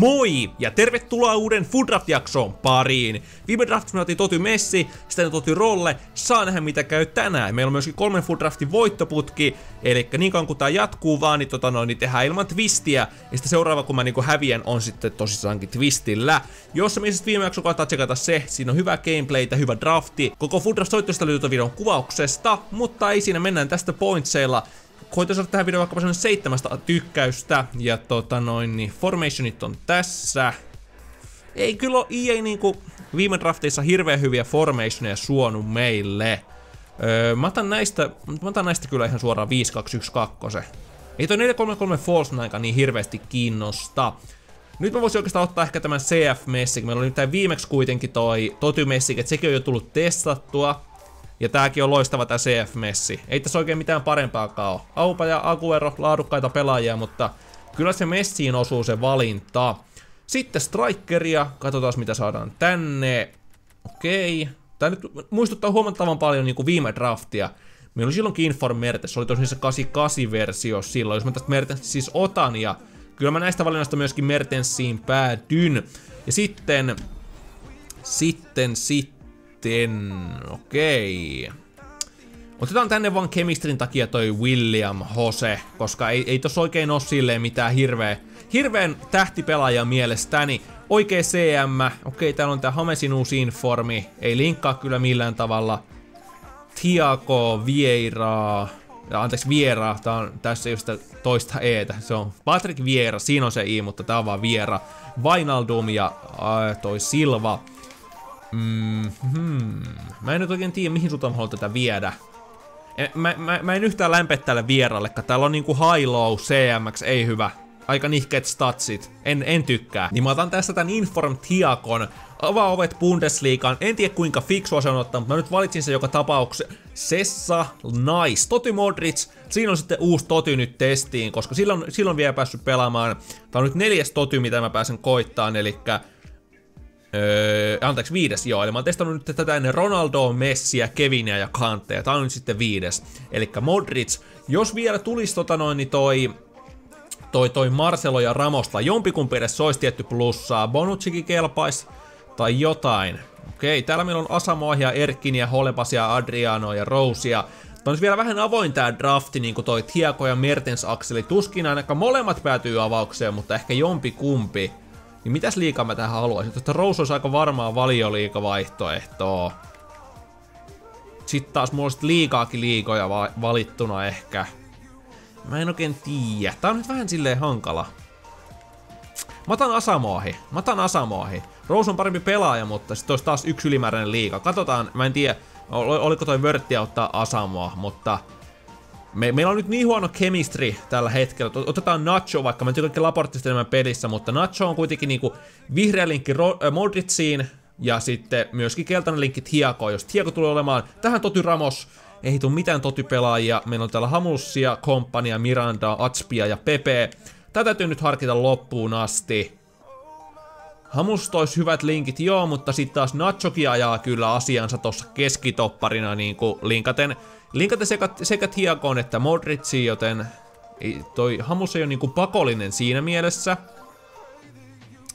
Moi ja tervetuloa uuden Foodraft-jaksoon pariin. Viime draftissa me otin Toty Messi, sitten Toty Rolle, saa nähdä mitä käy tänään. Meillä on myöskin kolmen Foodraftin voittoputki, eli niin kauan kun tää jatkuu vaan, niin, tota noin, niin tehdään ilman twistiä. Ja sitten seuraava kun mä niinku häviän on sitten tosissaankin twistillä. Jos missä viime jakso kannattaa tsekata se, siinä on hyvä gameplaytä, hyvä drafti. Koko Foodraft soittoista löytyy videon kuvauksesta, mutta ei siinä mennään tästä pointseilla koitan saada tähän videoon vaikka 700 tykkäystä. Ja tota noin, niin Formationit on tässä. Ei kyllä EA niinku viime drafteissa hirveän hyviä formationeja suonut meille. Öö, mä otan näistä, mä otan näistä kyllä ihan suoraan 5212. Ei toi 433 False aika niin hirveästi kiinnosta. Nyt mä voisin oikeastaan ottaa ehkä tämän CF-messi, meillä oli nyt viimeksi kuitenkin toi Toty-messi, että sekin on jo tullut testattua. Ja tääkin on loistava tää CF-messi. Ei tässä oikein mitään parempaakaan ole. Aupa ja Aguero, laadukkaita pelaajia, mutta kyllä se messiin osuu se valinta. Sitten strikeria, katsotaan mitä saadaan tänne. Okei. Tää nyt muistuttaa huomattavan paljon niinku viime draftia. Meillä oli silloin Inform Mertes, se oli tosiaan se 88-versio silloin, jos mä tästä Mertens siis otan, ja kyllä mä näistä valinnasta myöskin Mertensiin päädyn. Ja sitten, sitten, sitten, sitten... Okei. Otetaan tänne vaan chemistrin takia toi William Hose, koska ei, ei tos oikein oo silleen mitään hirveä, hirveän tähtipelaaja mielestäni. Oikee CM, okei täällä on tää Hamesin uusi informi, ei linkkaa kyllä millään tavalla. Tiago, Vieira, anteeksi Viera, tää on tässä just toista eetä, se on Patrick Viera, siinä on se i, mutta tää on vaan Viera. Vainaldum ja äh, toi Silva. Mm, hmm. Mä en nyt oikein tiedä, mihin suuntaan haluan tätä viedä. Mä, mä, mä en yhtään lämpeä tälle vieralle, täällä on niinku high low, CMX, ei hyvä. Aika nihkeet statsit, en, en tykkää. Niin mä otan tässä tän Inform Tiakon, avaa ovet Bundesliigaan, en tiedä kuinka fiksua se on ottanut, mutta mä nyt valitsin se joka tapauksessa. Sessa, nice. Toty Modric, siinä on sitten uusi Toty nyt testiin, koska silloin, silloin vielä päässyt pelaamaan. Tää on nyt neljäs Toty, mitä mä pääsen koittaan, eli Öö, anteeksi, viides joo. Eli mä oon testannut nyt tätä ennen Ronaldo, Messiä, Kevinia ja Kanteja. Tää on nyt sitten viides. Eli Modric. Jos vielä tulisi tota noin, niin toi toi, toi Marcelo ja Ramosta jompikumpi edes se olisi tietty plussaa. Bonuccikin kelpais tai jotain. Okei, täällä meillä on Asamoa, Erkkinia, Holepasia, Adriano ja Rousia. Tämä on vielä vähän avoin tää drafti, niin kuin toi Tiago ja Mertens akseli. Tuskin ainakaan molemmat päätyy avaukseen, mutta ehkä jompi kumpi. Niin mitäs liikaa mä tähän haluaisin? Tuosta Rose olisi aika varmaan valioliikavaihtoehtoa. Sitten taas mulla liikaakin liikoja va valittuna ehkä. Mä en oikein tiedä. Tää on nyt vähän silleen hankala. Mä otan Asamoahi. Mä otan Asamoahi. Rose on parempi pelaaja, mutta sitten olisi taas yksi ylimääräinen liika. Katsotaan, mä en tiedä, oliko toi vörtti ottaa Asamoa, mutta me, meillä on nyt niin huono chemistry tällä hetkellä. Otetaan Nacho, vaikka mä en tykkää Laportista enemmän pelissä, mutta Nacho on kuitenkin niinku vihreä linkki äh, Modritsiin ja sitten myöskin keltainen linkki Tiago, jos Tiago tulee olemaan tähän Toty Ramos, ei tule mitään Toty-pelaajia. Meillä on täällä Hamussia, Kompania, Miranda, Atspia ja Pepe. Tätä täytyy nyt harkita loppuun asti. Hamus tois hyvät linkit, joo, mutta sitten taas Nachoki ajaa kyllä asiansa tuossa keskitopparina niin linkaten Linkaten sekä, sekä Tiagoon että Modritsiin, joten ei, toi Hamus ei ole niinku pakollinen siinä mielessä.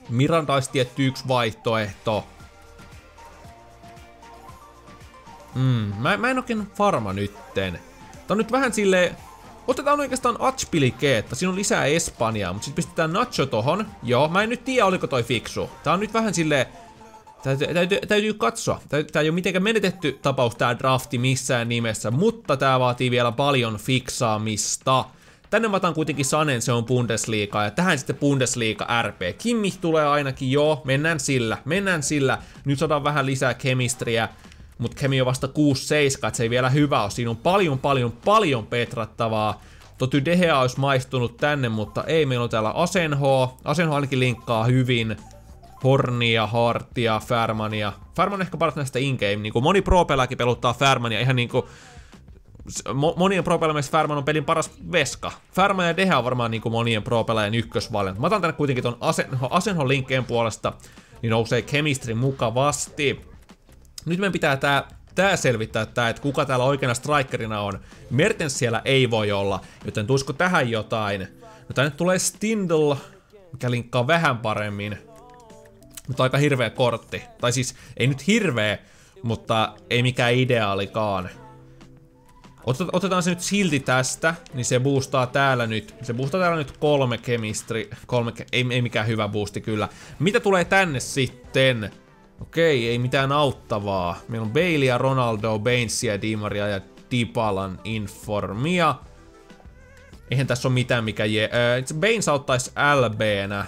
Miranda olisi tietty yksi vaihtoehto. Mm, mä, mä en oikein varma nytten. Tää on nyt vähän silleen... Otetaan oikeastaan että siinä on lisää Espanjaa, mutta sitten pistetään Nacho tohon. Joo, mä en nyt tiedä oliko toi fiksu. Tää on nyt vähän silleen Täytyy, täytyy, täytyy katsoa. Tämä ei ole mitenkään menetetty tapaus tämä drafti missään nimessä, mutta tämä vaatii vielä paljon fiksaamista. Tänne mä otan kuitenkin Sanen, se on Bundesliga, ja tähän sitten Bundesliga RP. Kimmi tulee ainakin, joo, mennään sillä, mennään sillä. Nyt saadaan vähän lisää kemistriä, mutta Kemi on vasta 6-7, että se ei vielä hyvä ole. Siinä on paljon, paljon, paljon petrattavaa. Toty Dehea olisi maistunut tänne, mutta ei, meillä on täällä Asenho. Asenho ainakin linkkaa hyvin. Hornia, Hartia, Färmania. Färman on ehkä paras näistä in-game. Niin kuin moni pro peluttaa Färmania ihan niinku monien pro Färman on pelin paras veska. Färman ja Deha on varmaan niin kuin monien pro ykkösvalinta. Mä otan tänne kuitenkin ton Asenho, Asenho linkkeen puolesta, niin nousee chemistry mukavasti. Nyt meidän pitää tää, tää selvittää tää, että kuka täällä oikeana strikerina on. Mertens siellä ei voi olla, joten tuisko tähän jotain? No tänne tulee Stindl, mikä linkkaa vähän paremmin. Mutta aika hirveä kortti. Tai siis, ei nyt hirveä, mutta ei mikään ideaalikaan. Otetaan se nyt silti tästä, niin se boostaa täällä nyt, se boostaa täällä nyt kolme kemistri, kolme, ei, ei mikään hyvä boosti kyllä. Mitä tulee tänne sitten? Okei, ei mitään auttavaa. Meillä on Baileya, Ronaldo, Bainesia, Dimaria ja Dybalan Informia. Eihän tässä ole mitään mikä je... Äh, Baines auttaisi LBnä.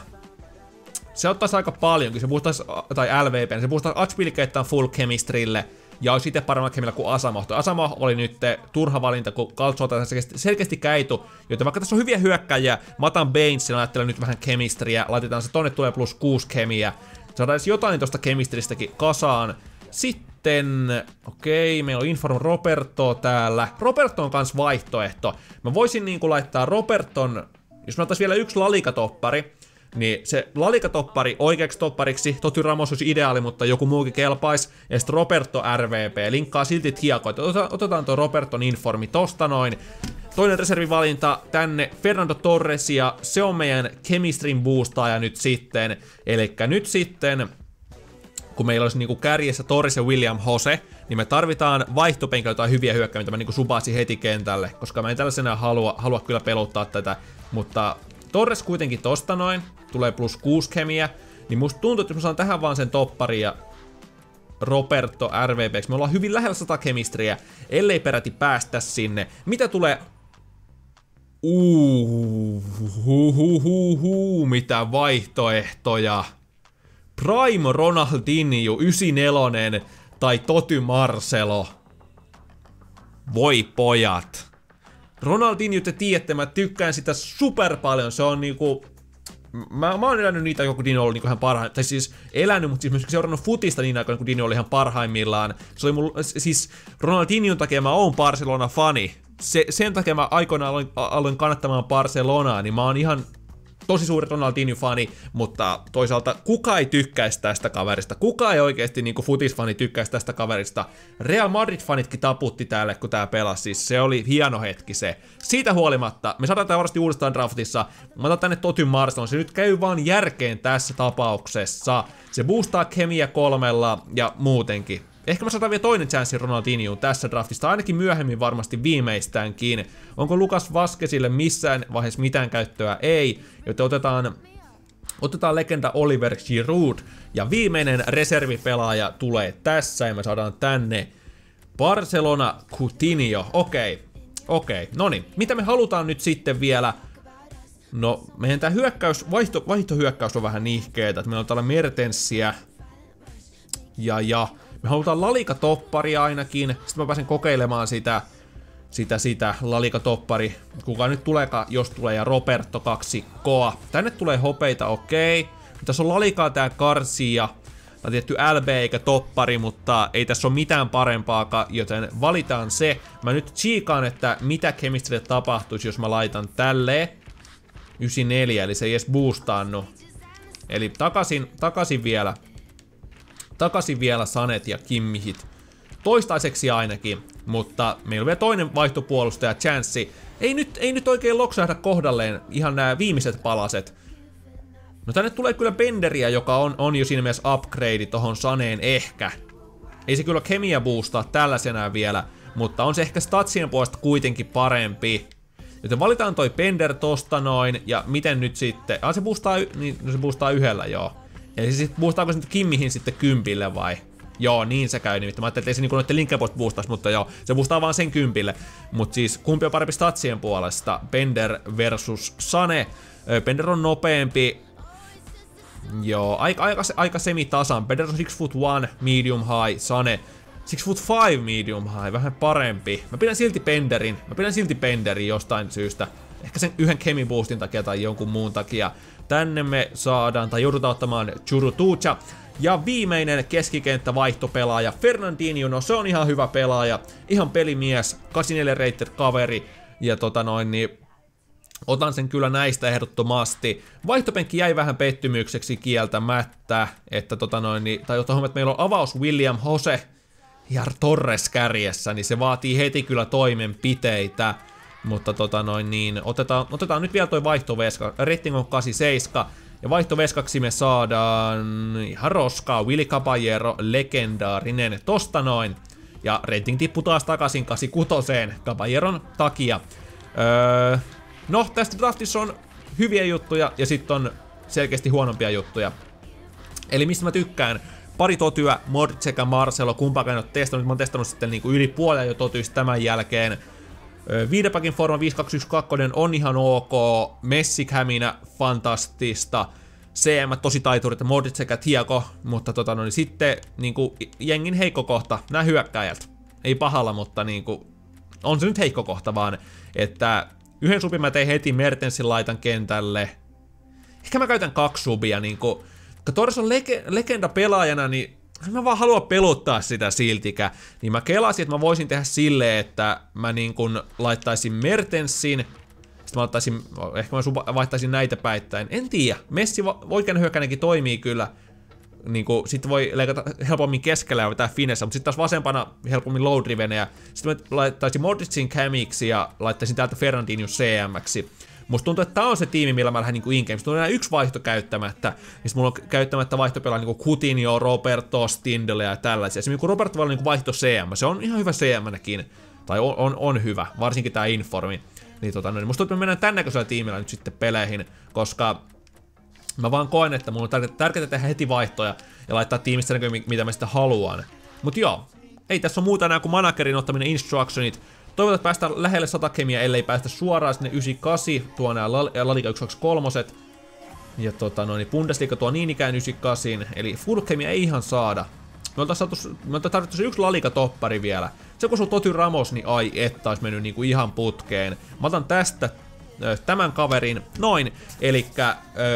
Se ottaisi aika paljon, kun se boostaisi, tai LVP, se boostaisi Atchpilkeittain full chemistrylle ja olisi itse paremmalla kemillä kuin Asamo. Asamo oli nyt turha valinta, kun Kaltsuota selkeästi, selkeästi käitu, joten vaikka tässä on hyviä hyökkäjiä, mä otan Banesin, ajattelen nyt vähän kemistriä, laitetaan se tonne tulee plus 6 kemiä. Saadaan edes jotain tosta kemistristäkin kasaan. Sitten, okei, meillä on Inform Roberto täällä. Roberto on kans vaihtoehto. Mä voisin niinku laittaa Roberton, jos mä vielä yksi lalikatoppari, niin se Lalika-toppari oikeaksi toppariksi, Totti Ramos olisi ideaali, mutta joku muukin kelpaisi, ja sitten Roberto RVP, linkkaa silti hiekoita. Otetaan tuo Roberton informi tosta noin. Toinen reservivalinta tänne, Fernando Torres, ja se on meidän chemistrin boostaaja nyt sitten. Eli nyt sitten, kun meillä olisi niinku kärjessä Torres ja William Jose, niin me tarvitaan vaihtopenkillä jotain hyviä hyökkäyksiä, mitä mä niinku subasin heti kentälle, koska mä en tällaisena halua, halua kyllä peluttaa tätä, mutta Torres kuitenkin tosta noin, tulee plus 6 kemiä, niin musta tuntuu, että jos mä saan tähän vaan sen toppari ja Roberto RVP, me ollaan hyvin lähellä 100 kemistriä, ellei peräti päästä sinne. Mitä tulee... Uuhuhuhuhu, mitä vaihtoehtoja. Primo Ronaldinho 94 tai Toty Marcelo. Voi pojat. Ronaldinho te tiedätte, mä tykkään sitä super paljon, se on niinku... Mä, mä oon elänyt niitä joku Dino oli niinku ihan parhain, tai siis elänyt, mutta siis myöskin seurannut futista niin aikoina, kun Dino oli ihan parhaimmillaan. Se oli mulla, siis Ronaldinhon takia mä oon Barcelona-fani. Se, sen takia mä aikoinaan aloin, aloin kannattamaan Barcelonaa, niin mä oon ihan tosi suuri Ronaldinho-fani, mutta toisaalta kuka ei tykkäisi tästä kaverista? Kuka ei oikeasti niin kuin futisfani tykkäisi tästä kaverista? Real Madrid-fanitkin taputti täällä, kun tää pelasi, siis se oli hieno hetki se. Siitä huolimatta, me saadaan tää varmasti uudestaan draftissa, mä otan tänne Toty Marston, se nyt käy vaan järkeen tässä tapauksessa. Se boostaa kemia kolmella ja muutenkin. Ehkä mä saatan vielä toinen chanssi Ronaldinhoon tässä draftista, ainakin myöhemmin varmasti viimeistäänkin. Onko Lukas Vaskesille missään vaiheessa mitään käyttöä? Ei, joten otetaan Otetaan legenda Oliver Giroud ja viimeinen reservipelaaja tulee tässä ja me saadaan tänne Barcelona Coutinho. Okei, okay. okei, okay. no niin. Mitä me halutaan nyt sitten vielä? No, meidän tää hyökkäys, vaihto, vaihtohyökkäys on vähän nihkeetä, että meillä on täällä Mertenssiä ja ja me halutaan Lalika-toppari ainakin, sitten mä pääsen kokeilemaan sitä, sitä, sitä Lalika-toppari, kuka nyt tuleekaan, jos tulee, ja Roberto 2 koa. Tänne tulee hopeita, okei. Okay. Tässä on Lalikaa tää Karsia, Tämä on tietty LB eikä toppari, mutta ei tässä ole mitään parempaakaan, joten valitaan se. Mä nyt tsiikaan, että mitä kemistrille tapahtuisi, jos mä laitan tälleen. 94, eli se ei edes boostaannu. Eli takaisin, takaisin vielä takaisin vielä Sanet ja Kimmihit. Toistaiseksi ainakin, mutta meillä on vielä toinen vaihtopuolustaja, Chanssi. Ei nyt, ei nyt oikein loksahda kohdalleen ihan nämä viimeiset palaset. No tänne tulee kyllä Benderiä, joka on, on jo siinä mielessä upgrade tohon Saneen ehkä. Ei se kyllä kemia boostaa tällaisenä vielä, mutta on se ehkä statsien puolesta kuitenkin parempi. Joten valitaan toi Bender tosta noin, ja miten nyt sitten... Ah, se boostaa, niin, no se boostaa yhdellä, joo. Eli siis boostaako se nyt Kimmihin sitten kympille vai? Joo, niin se käy nimittäin. Mä ajattelin, että ei se niinku noitten linkkejä boostas, mutta joo, se boostaa vaan sen kympille. Mut siis kumpi on parempi statsien puolesta? Bender versus Sane. Bender on nopeampi. Joo, aika, aika, aika semitasan. Bender on 6 foot 1 medium high, Sane 6 foot 5 medium high, vähän parempi. Mä pidän silti Benderin, mä pidän silti Benderin jostain syystä. Ehkä sen yhden kemi boostin takia tai jonkun muun takia. Tänne me saadaan, tai joudutaan ottamaan Churutucha. Ja viimeinen keskikenttä vaihtopelaaja, Fernandinho, no se on ihan hyvä pelaaja, ihan pelimies, 84 rated kaveri, ja tota noin, niin Otan sen kyllä näistä ehdottomasti. Vaihtopenkki jäi vähän pettymykseksi kieltämättä, että tota noin, niin, tai ottaa että meillä on avaus William Jose ja Torres kärjessä, niin se vaatii heti kyllä toimenpiteitä. Mutta tota noin niin, otetaan, otetaan nyt vielä toi vaihtoveska. Rating on 87. Ja vaihtoveskaksi me saadaan ihan roskaa, Willy Caballero, legendaarinen, tosta noin. Ja rating tippui taas takaisin 86 Caballeron takia. Öö, no, tästä draftissa on hyviä juttuja ja sitten on selkeästi huonompia juttuja. Eli mistä mä tykkään, pari totyä, Modric sekä Marcelo, kumpaakaan en ole testannut, mä oon testannut sitten niinku yli puolella jo totyistä tämän jälkeen. Viidepakin forma 5212 on ihan ok, Messi Häminä fantastista, CM tosi taiturit, Modric sekä Tiago, mutta tota no, niin sitten niinku, jengin heikko kohta, nämä hyökkäjät. Ei pahalla, mutta niinku, on se nyt heikko kohta vaan, että yhden subin mä tein heti Mertensin laitan kentälle. Ehkä mä käytän kaksi subia, niinku, Torres on lege- legenda pelaajana, niin mä vaan haluan peluttaa sitä siltikä, niin mä kelasin, että mä voisin tehdä silleen, että mä niin kun laittaisin Mertensin, sitten mä laittaisin, ehkä mä vaihtaisin näitä päittäin. En tiedä, Messi oikein hyökkäinenkin toimii kyllä, niin kuin, sitten voi leikata helpommin keskellä ja vetää finessa, mutta sitten taas vasempana helpommin low drivenä, sitten mä laittaisin Modricin Camiksi ja laittaisin täältä Fernandinho CMX. Musta tuntuu, että tää on se tiimi, millä mä lähden niinku in-game. Mulla on enää yksi vaihto käyttämättä, niin mulla on käyttämättä vaihtopelaa niinku Coutinho, Roberto, Stindle ja tällaisia. Esimerkiksi kun Roberto on niinku vaihto CM, se on ihan hyvä CM-näkin. Tai on, on, on hyvä, varsinkin tää Informi. Niin tota, niin musta tuntuu, että me mennään tän tiimillä nyt sitten peleihin, koska mä vaan koen, että mulla on tärkeää tehdä heti vaihtoja ja laittaa tiimistä näköjään, mitä mä sitä haluan. Mut joo, ei tässä ole muuta enää kuin managerin ottaminen instructionit, Toivotaan, että päästään lähelle 100 kemiä, ellei päästä suoraan sinne 98, tuo nää La Liga 123. Ja tota noin, niin Bundesliga tuo niin ikään 98, eli full kemia ei ihan saada. Me oltais, saatu, me oltais tarvittu yksi La Liga-toppari vielä. Se kun sun Toty Ramos, niin ai että, olisi mennyt niinku ihan putkeen. Mä otan tästä tämän kaverin noin, eli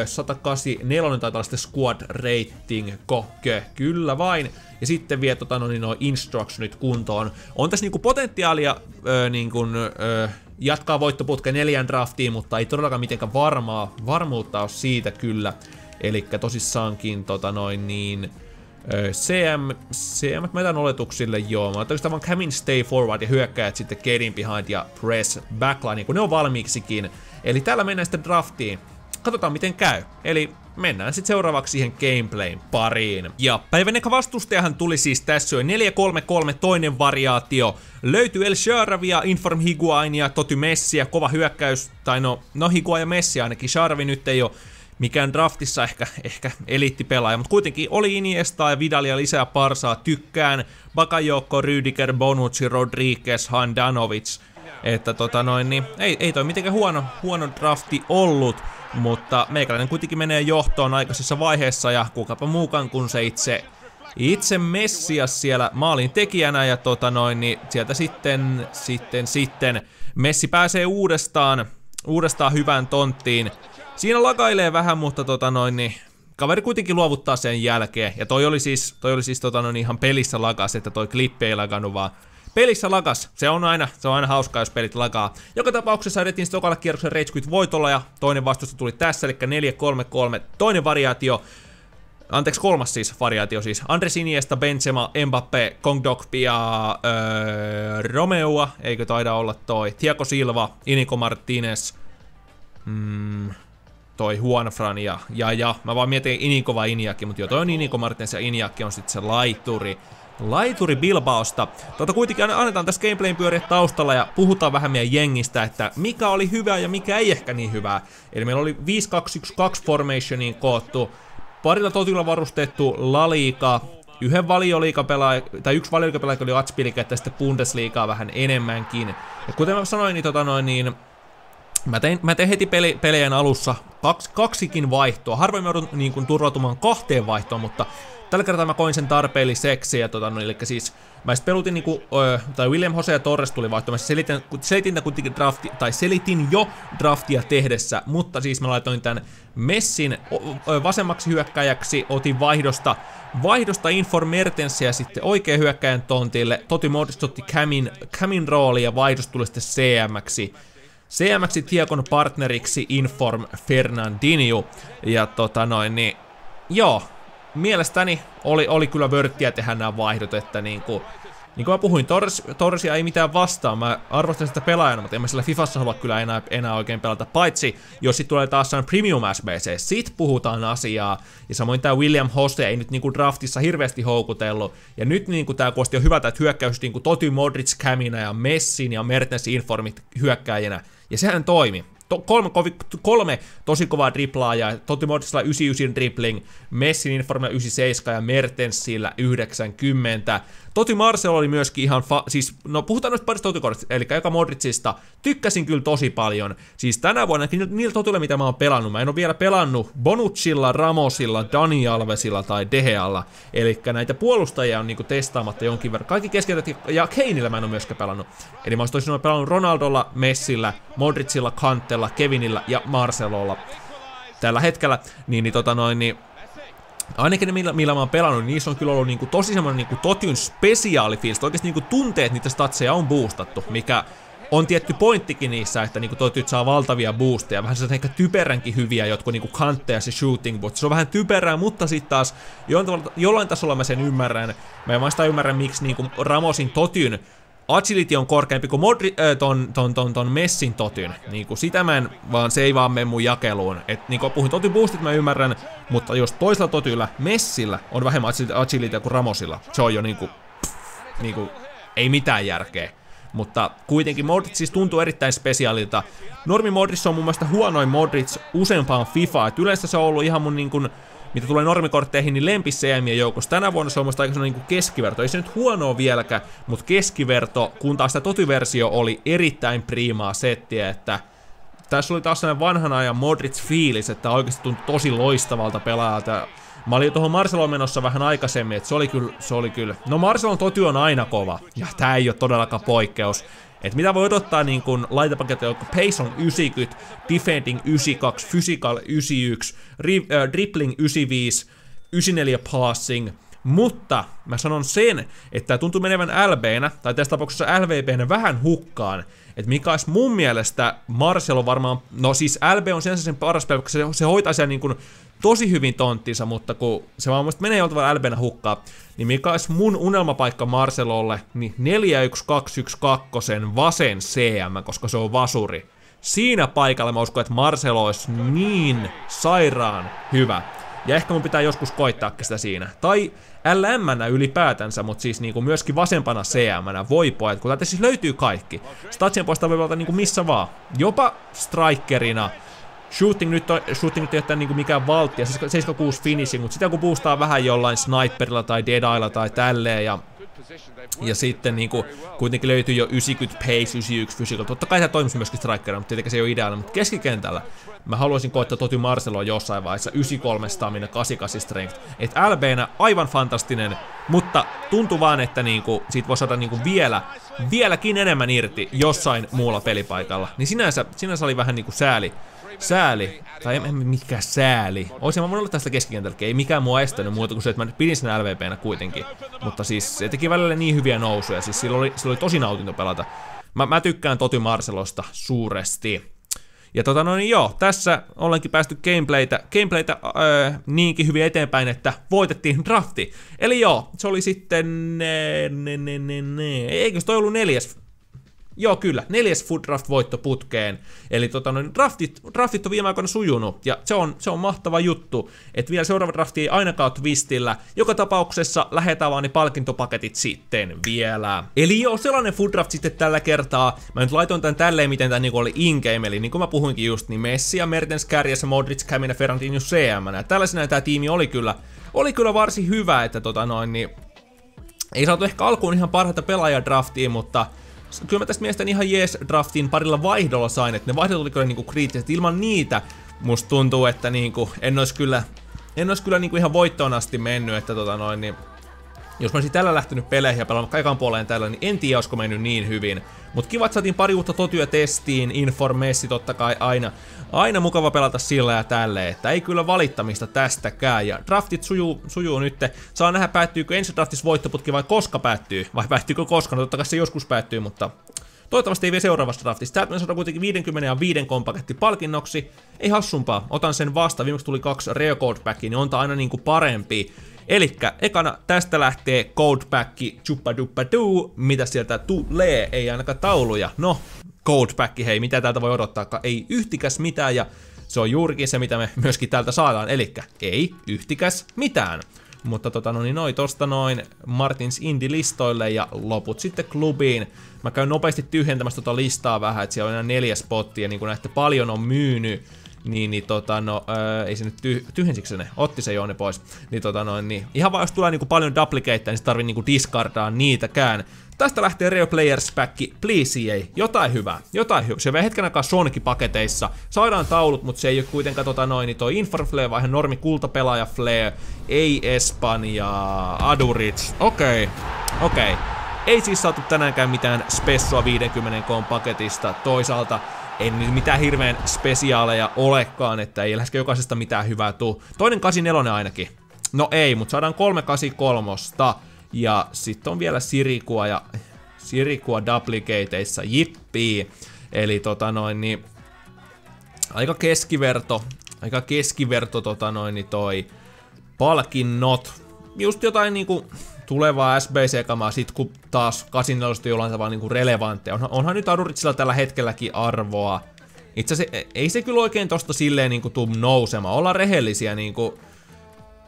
184 taitaa olla sitten squad rating kokke, kyllä vain. Ja sitten vie tota, no, niin, no, instructionit kuntoon. On tässä niinku potentiaalia ö, niinku, ö, jatkaa voittoputken neljän draftiin, mutta ei todellakaan mitenkään varmaa, varmuutta ole siitä kyllä. Eli tosissaankin tota noin niin... CM, CM meidän oletuksille joo. Mä otan vaan come in, stay forward ja hyökkäät sitten getting behind ja press backline, kun ne on valmiiksikin. Eli täällä mennään sitten draftiin. Katsotaan miten käy. Eli mennään sitten seuraavaksi siihen gameplayn pariin. Ja päivän eka vastustajahan tuli siis tässä jo 4-3-3 toinen variaatio. Löytyy El Sharavia, Inform Higuainia, Toty Messiä, kova hyökkäys, tai no, no Higua ja Messi ainakin, Sharavi nyt ei ole mikään draftissa ehkä, ehkä eliittipelaaja, mutta kuitenkin oli Iniesta ja Vidalia lisää parsaa, tykkään, Bakayoko, Rüdiger, Bonucci, Rodriguez, Handanovic, että tota noin, niin ei, ei toi mitenkään huono, huono drafti ollut, mutta meikäläinen kuitenkin menee johtoon aikaisessa vaiheessa ja kukapa muukaan kuin se itse itse Messias siellä maalin tekijänä ja tota noin, niin sieltä sitten, sitten, sitten Messi pääsee uudestaan, uudestaan hyvään tonttiin Siinä lakailee vähän, mutta tota noin, niin kaveri kuitenkin luovuttaa sen jälkeen. Ja toi oli siis, toi oli siis tota noin, ihan pelissä lakas, että toi klippi ei lakannut vaan pelissä lakas. Se on aina, se on aina hauskaa, jos pelit lakaa. Joka tapauksessa edettiin sitten kierroksen Rage Quit voitolla ja toinen vastusta tuli tässä, eli 4-3-3. Toinen variaatio, anteeksi kolmas siis variaatio siis, Andres Iniesta, Benzema, Mbappe, Kongdok ja öö, Romeoa, eikö taida olla toi, Thiago Silva, Inigo Martinez, mm, toi Juanfran ja, ja, ja mä vaan mietin Iniko vai Iniakki, mutta joo, toi on Iniko Martens ja Iniakki on sitten se laituri. Laituri Bilbaosta. Tota kuitenkin annetaan tässä gameplayn pyöriä taustalla ja puhutaan vähän meidän jengistä, että mikä oli hyvää ja mikä ei ehkä niin hyvää. Eli meillä oli 5-2-1-2 formationiin koottu, parilla totilla varustettu Laliika, yhden valioliikapelaaja, tai yksi valioliikapelaaja oli Atspilika, että sitten Bundesliigaa vähän enemmänkin. Ja kuten mä sanoin, niin, tota noin, niin Mä tein, mä tein heti peli, pelien alussa kaks, kaksikin vaihtoa. Harvoin mä joudun niin kuin, turvautumaan kahteen vaihtoon, mutta tällä kertaa mä koin sen tarpeelliseksi. Ja, tota, no, eli siis mä sitten pelutin, niin kuin, ö, tai William Jose ja Torres tuli vaihtoon. Mä selitin, selitin, kuitenkin drafti, tai selitin jo draftia tehdessä, mutta siis mä laitoin tämän Messin vasemmaksi hyökkäjäksi, otin vaihdosta vaihdosta Inform Mertensia sitten oikein hyökkäjän tontille, Toti Modis otti Camin, Camin rooli ja vaihdosta tuli sitten CM-ksi. CMX Tiekon partneriksi Inform Fernandinho. Ja tota noin, niin joo, mielestäni oli, oli kyllä vörttiä tehdä nämä vaihdot, että niinku, niin kuin mä puhuin, Torres, Torresia ei mitään vastaan, mä arvostan sitä pelaajana, mutta en mä sillä Fifassa halua kyllä enää, enää oikein pelata, paitsi jos sit tulee taas Premium SBC, sit puhutaan asiaa, ja samoin tää William Hoste ei nyt niinku draftissa hirveästi houkutellut, ja nyt niinku tää kuosti on hyvä, että hyökkäys niinku Toty Modric Camina ja Messin ja Mertens Informit hyökkäjänä, ja sehän toimi to, kolme, kovi, kolme tosi kovaa driplaa ja Totti Modricilla 99 dribbling, Messin Informilla 97 ja Mertensillä 90. Toti Marcel oli myöskin ihan, fa- siis no puhutaan noista parista totikortista, eli joka Modricista, tykkäsin kyllä tosi paljon. Siis tänä vuonna niillä, niillä totilla, mitä mä oon pelannut, mä en ole vielä pelannut Bonucilla, Ramosilla, Dani Alvesilla tai Dehealla, eli näitä puolustajia on niinku testaamatta jonkin verran. Kaikki keskeytät ja Keinillä mä en ole myöskään pelannut. Eli mä olisin pelannut Ronaldolla, Messillä, Modricilla, Kantella, Kevinillä ja Marcelolla tällä hetkellä, niin, niin, tota noin, niin ainakin ne millä, millä mä oon pelannut, niin niissä on kyllä ollut niinku tosi semmonen niinku Totyn spesiaalifiilis, oikeesti niinku tunteet niitä statseja on boostattu, mikä on tietty pointtikin niissä, että niinku Totyt saa valtavia boosteja, vähän sellaisia ehkä typeränkin hyviä, jotkut niinku kantteja se shooting boost. Se on vähän typerää, mutta sitten taas jollain tasolla mä sen ymmärrän. Mä en vasta ymmärrä, miksi niinku Ramosin Totyn agility on korkeampi kuin Modri, äh, ton, ton, ton, ton Messin totyn. Niin kuin sitä mä en, vaan se ei vaan mene mun jakeluun. Et niin kuin puhuin totin boostit mä ymmärrän, mutta jos toisella totyllä, Messillä, on vähemmän agility kuin Ramosilla, se on jo niinku, pff, niinku, ei mitään järkeä. Mutta kuitenkin Modric siis tuntuu erittäin spesiaalilta. Normi Modric on mun mielestä huonoin Modric useampaan FIFA, et yleensä se on ollut ihan mun niin kuin, mitä tulee normikortteihin, niin lempi CMien joukossa. Tänä vuonna se on musta aika niin keskiverto. Ei se nyt huonoa vieläkään, mutta keskiverto, kun taas tämä totiversio oli erittäin priimaa settiä, että tässä oli taas sellainen vanhan ajan Modric-fiilis, että oikeasti tuntui tosi loistavalta pelaajalta. Mä olin tuohon Marcelon menossa vähän aikaisemmin, että se oli kyllä, se oli kyllä. No Marcelon toty on aina kova, ja tää ei ole todellakaan poikkeus. Et mitä voi odottaa niin kun laitapaketti, joku Pace on 90, Defending 92, Physical 91, ri, äh, Dribbling 95, 94 Passing, mutta mä sanon sen, että tämä tuntuu menevän LBnä, tai tässä tapauksessa LVPnä vähän hukkaan, että mikä olisi mun mielestä Marcelo varmaan, no siis LB on sen sen paras peli, koska se, se hoitaa sen niin kuin tosi hyvin tonttinsa, mutta kun se vaan menee joltain LBnä hukkaan, niin mikä olisi mun unelmapaikka Marcelolle, niin 41212 vasen CM, koska se on vasuri. Siinä paikalla mä uskon, että Marcelo olisi niin sairaan hyvä. Ja ehkä mun pitää joskus koittaa sitä siinä. Tai LM ylipäätänsä, mutta siis niinku myöskin vasempana CM, voi pojat, kun täältä siis löytyy kaikki. Statsien puolesta voi pelata niinku missä vaan. Jopa strikerina, Shooting nyt, on, shooting nyt ei ole niinku mikään valtti, ja 76 finishing, mutta sitä kun boostaa vähän jollain sniperilla tai deadailla tai tälleen, ja ja sitten niinku, kuitenkin löytyy jo 90 pace, 91 physical. Totta kai se toimisi myöskin strikerina, mutta tietenkin se ei ole ideaalinen. Mutta keskikentällä mä haluaisin koittaa Toty Marceloa jossain vaiheessa 93 stamina, 88 strength. Et LBnä aivan fantastinen, mutta tuntuu vaan, että niinku, siitä voi saada niinku vielä, vieläkin enemmän irti jossain muulla pelipaikalla. Niin sinänsä, sinänsä oli vähän niinku sääli, Sääli. Tai en, mikä sääli. Olisin mä voinut olla tästä keskikentälläkin. Ei mikään mua estänyt muuta kuin se, että mä pidin sen LVPnä kuitenkin. Mutta siis se teki välillä niin hyviä nousuja. Siis sillä oli, sillä oli tosi nautinto pelata. Mä, mä tykkään Toty Marcelosta suuresti. Ja tota noin, niin joo, tässä ollaankin päästy gameplaytä, gameplaytä öö, niinkin hyvin eteenpäin, että voitettiin drafti. Eli joo, se oli sitten... Ne, ne, ne, ne, ne. Eikö toi ollut neljäs Joo, kyllä. Neljäs Food Draft-voitto putkeen. Eli tota, no, draftit, draftit on viime aikoina sujunut, ja se on, se on mahtava juttu, että vielä seuraava drafti ei ainakaan twistillä. Joka tapauksessa lähetään vaan ne palkintopaketit sitten vielä. Eli joo, sellainen Food Draft sitten tällä kertaa. Mä nyt laitoin tän tälleen, miten tää niinku oli in-game, eli niin kuin mä puhuinkin just, niin Messi ja Mertens kärjessä, Modric, Camina, Ferrandinho, CM. Tällaisena tämä tiimi oli kyllä, oli kyllä varsin hyvä, että tota noin, niin ei saatu ehkä alkuun ihan parhaita pelaajadraftiin, mutta kyllä mä tästä mielestäni ihan jees draftin parilla vaihdolla sain, että ne vaihdot oli kyllä niinku kriittiset. Ilman niitä musta tuntuu, että niinku en olisi kyllä, en olisi kyllä niinku ihan voittoon asti mennyt, että tota noin, niin jos mä olisin tällä lähtenyt peleihin ja pelannut kaikan puoleen tällä, niin en tiedä, olisiko mennyt niin hyvin. Mut kiva, että saatiin pari uutta totyä testiin, Informessi totta kai aina, aina mukava pelata sillä ja tälle, että ei kyllä valittamista tästäkään. Ja draftit sujuu, sujuu nyt. Saa nähdä päättyykö ensi draftissa voittoputki vai koska päättyy. Vai päättyykö koska, no totta kai se joskus päättyy, mutta Toivottavasti ei vielä seuraavassa draftissa. Täältä saadaan kuitenkin 50 ja 5 kompaketti palkinnoksi. Ei hassumpaa, otan sen vasta. Viimeksi tuli kaksi Rare Code Packia, niin on tää aina niinku parempi. Elikkä ekana tästä lähtee Codepack Chupa Dupa Doo, mitä sieltä tulee, ei ainakaan tauluja. No, Codepack, hei, mitä täältä voi odottaa, ei yhtikäs mitään ja se on juurikin se, mitä me myöskin täältä saadaan, elikkä ei yhtikäs mitään. Mutta tota, no niin noi tosta noin Martins Indie-listoille ja loput sitten klubiin. Mä käyn nopeasti tyhjentämässä tota listaa vähän, että siellä on enää neljä spottia, niin kuin näette paljon on myynyt niin, niin tota, no, öö, ei se nyt tyh tyhjensikö ne, otti se Joone pois, niin tota noin, niin ihan vaan jos tulee niinku paljon duplicateja, niin se tarvii niinku discardaa niitäkään. Tästä lähtee Real Players Pack, please EA, jotain hyvää, jotain hyvää. Se on hetken aikaa Sonic-paketeissa, saadaan taulut, mutta se ei ole kuitenkaan tota noin, niin toi Infraflare, vaan ihan normi kultapelaaja Flare, ei Espanja, Adurits, okei, okay. okei. Okay. Ei siis saatu tänäänkään mitään spessua 50 koon paketista, toisaalta en nyt mitään hirveän spesiaaleja olekaan, että ei läheskään jokaisesta mitään hyvää tuu. Toinen 84 ainakin. No ei, mutta saadaan 383. Ja sitten on vielä Sirikua ja Sirikua duplicateissa, jippii. Eli tota noin, niin aika keskiverto, aika keskiverto tota noin, niin toi palkinnot. Just jotain niinku tulevaa SBC-kamaa sit kun taas 84 jollain tavalla niinku relevantteja. Onhan, onhan nyt Aduritsilla tällä hetkelläkin arvoa. Itse asiassa ei se kyllä oikein tosta silleen niinku tuu nousemaan. Ollaan rehellisiä niinku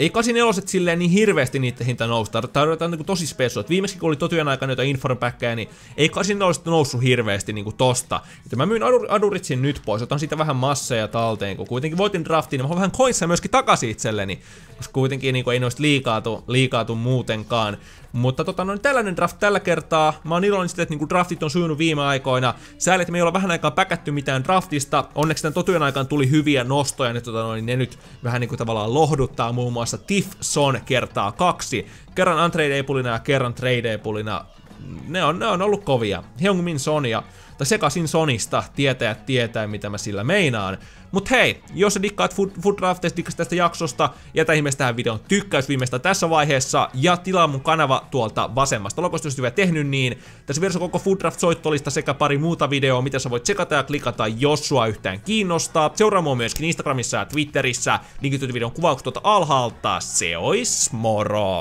ei 84 silleen niin hirveästi niiden hinta nousta. Tarvitaan niin tosi spessu. Viimeksi kun oli totujen aikana jotain informpäkkejä, niin ei 84 noussut hirveästi niin kuin tosta. Joten mä myyn Adur Aduritsin nyt pois, otan siitä vähän masseja talteen, kun kuitenkin voitin draftiin, niin mä vähän coinsia myöskin takaisin itselleni, koska kuitenkin niin kuin, ei noista liikaatu, liikaatu muutenkaan. Mutta tota, no, tällainen draft tällä kertaa. Mä oon iloinen siitä, että niinku draftit on sujunut viime aikoina. Sääli, että me ei olla vähän aikaa päkätty mitään draftista. Onneksi tämän totujen aikaan tuli hyviä nostoja, niin, tota, no, niin ne nyt vähän niinku tavallaan lohduttaa muun muassa Tiff Son kertaa kaksi. Kerran untradeableina ja kerran tradeableina. Ne on, ne on ollut kovia. Hyungmin Son ja tai sekasin Sonista, tietäjät tietää mitä mä sillä meinaan. Mut hei, jos sä dikkaat Food, Food dikkaat tästä jaksosta, jätä ihmeessä tähän videon tykkäys viimeistä tässä vaiheessa ja tilaa mun kanava tuolta vasemmasta logosta, jos vielä tehnyt niin. Tässä videossa koko Food Draft soittolista sekä pari muuta videoa, mitä sä voit tsekata ja klikata, jos sua yhtään kiinnostaa. Seuraa mua myöskin Instagramissa ja Twitterissä, linkittyy videon kuvaukset tuolta alhaalta. Se ois moro!